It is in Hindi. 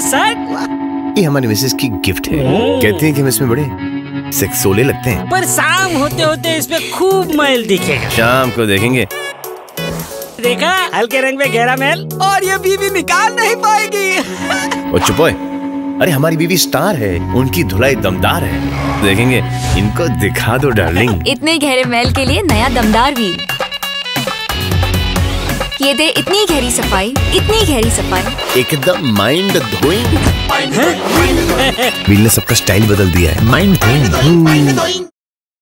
शर्ट ये हमारी मिसेस की गिफ्ट है। कहती हैं कि हम इसमें बड़े सेक्सोले लगते हैं। पर शाम होते होते इस पे खूब मैल दिखेगा। शाम को देखेंगे। देखा हल्के रंग में गहरा मैल। और ये बीवी निकाल नहीं पाएगी। और चुप होए अरे हमारी बीवी स्टार है। उनकी धुलाई दमदार है। देखेंगे। इनको दिखा दो डार्लिंग इतने गहरे महल के लिए नया दमदार व्हील ये दे इतनी गहरी सफ़ाई इतनी गहरी सफ़ाई। एकदम माइंड धोइंग ने सबका स्टाइल बदल दिया है। माइंड